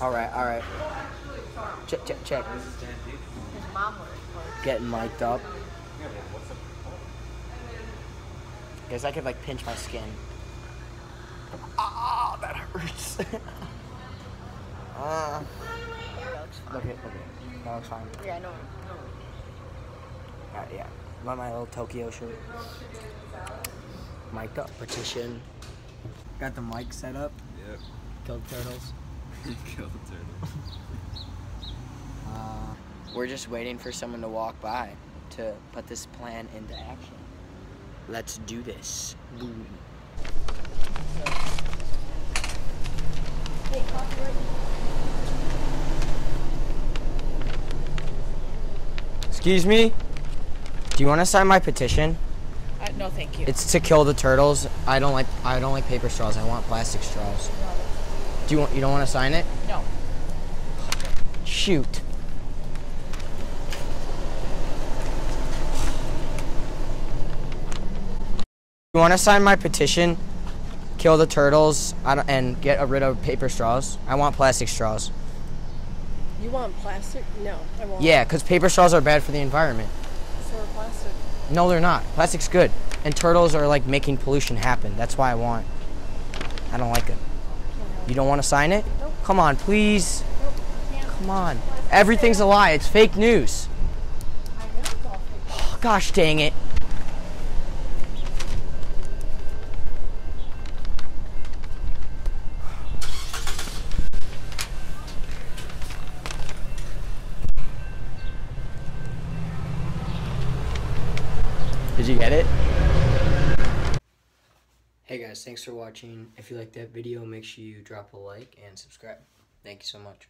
All right, all right. Check, check, check. His mom would Getting mic'd up. Guess I could like pinch my skin. Ah, that hurts. Ah. That looks fine. look at, look at. That looks fine. Yeah, I know. Uh, yeah. Want my little Tokyo shirt. Mic'd up. Petition. Got the mic set up. Yep. Killed turtles. Kill the turtle. Uh, we're just waiting for someone to walk by to put this plan into action. Let's do this. Boom. Excuse me? Do you want to sign my petition? Uh, no, thank you. It's to kill the turtles. I don't like I don't like paper straws. I want plastic straws. Do you want you don't want to sign it? no. Shoot. You want to sign my petition? Kill the turtles and get rid of paper straws. I want plastic straws. You want plastic? No, I won't. Yeah, because paper straws are bad for the environment. So are plastic. No, they're not. Plastic's good. And turtles are like making pollution happen. That's why I want. I don't like it. You don't want to sign it? Nope. Come on, please. Come on. Everything's a lie. It's fake news. I know it's all fake. Gosh dang it. Did you get it? Guys, thanks for watching. If you liked that video, make sure you drop a like and subscribe. Thank you so much.